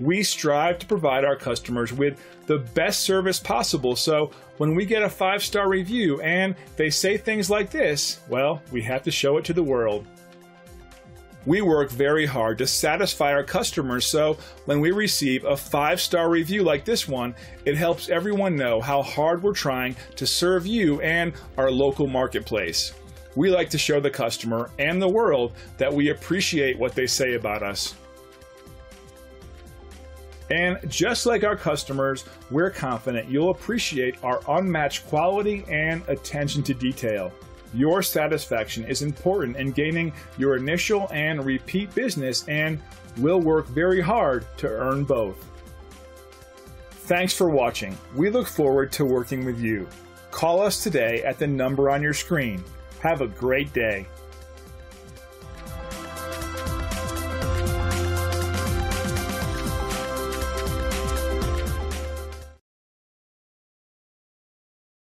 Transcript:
We strive to provide our customers with the best service possible, so when we get a five star review and they say things like this, well, we have to show it to the world. We work very hard to satisfy our customers, so when we receive a five star review like this one, it helps everyone know how hard we're trying to serve you and our local marketplace. We like to show the customer and the world that we appreciate what they say about us. And just like our customers, we're confident you'll appreciate our unmatched quality and attention to detail. Your satisfaction is important in gaining your initial and repeat business, and we'll work very hard to earn both. Thanks for watching. We look forward to working with you. Call us today at the number on your screen. Have a great day.